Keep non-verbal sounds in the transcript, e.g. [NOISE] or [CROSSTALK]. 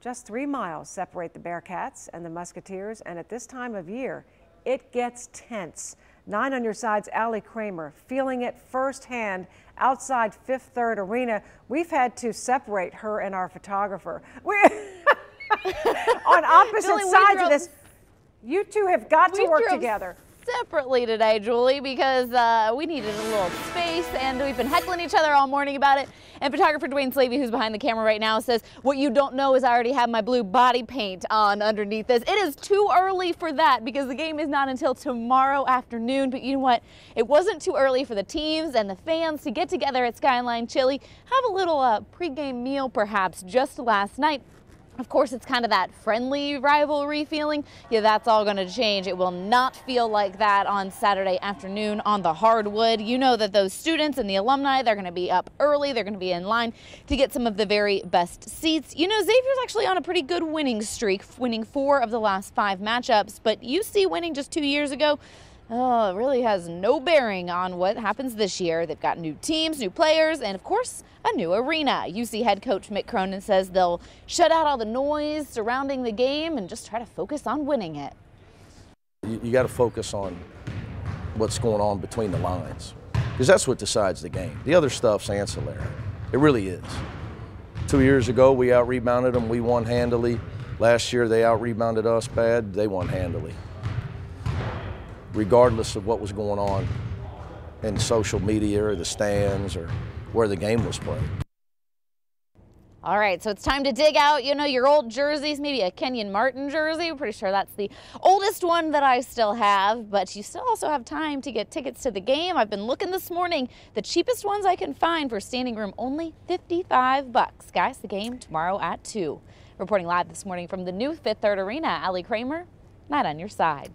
Just three miles separate the Bearcats and the Musketeers, and at this time of year, it gets tense. Nine on your side's Allie Kramer, feeling it firsthand outside Fifth Third Arena. We've had to separate her and our photographer. We're [LAUGHS] on opposite sides of this. You two have got to work together. Separately today, Julie, because uh, we needed a little space and we've been heckling each other all morning about it. And photographer Dwayne Slavy, who's behind the camera right now, says, What you don't know is I already have my blue body paint on underneath this. It is too early for that because the game is not until tomorrow afternoon. But you know what? It wasn't too early for the teams and the fans to get together at Skyline Chili, have a little uh, pregame meal perhaps just last night. Of course, it's kind of that friendly rivalry feeling. Yeah, that's all going to change. It will not feel like that on Saturday afternoon on the hardwood. You know that those students and the alumni, they're going to be up early. They're going to be in line to get some of the very best seats. You know, Xavier's actually on a pretty good winning streak, winning four of the last five matchups, but UC winning just two years ago. Oh, it really has no bearing on what happens this year. They've got new teams, new players, and of course, a new arena. UC head coach Mick Cronin says they'll shut out all the noise surrounding the game and just try to focus on winning it. You, you got to focus on what's going on between the lines because that's what decides the game. The other stuff's ancillary. It really is. Two years ago, we out rebounded them, we won handily. Last year, they out rebounded us bad, they won handily regardless of what was going on in social media or the stands or where the game was played. All right, so it's time to dig out, you know, your old jerseys, maybe a Kenyon Martin jersey. I'm pretty sure that's the oldest one that I still have, but you still also have time to get tickets to the game. I've been looking this morning. The cheapest ones I can find for standing room, only 55 bucks. Guys, the game tomorrow at 2. Reporting live this morning from the new Fifth Third Arena, Allie Kramer, Nine on your side.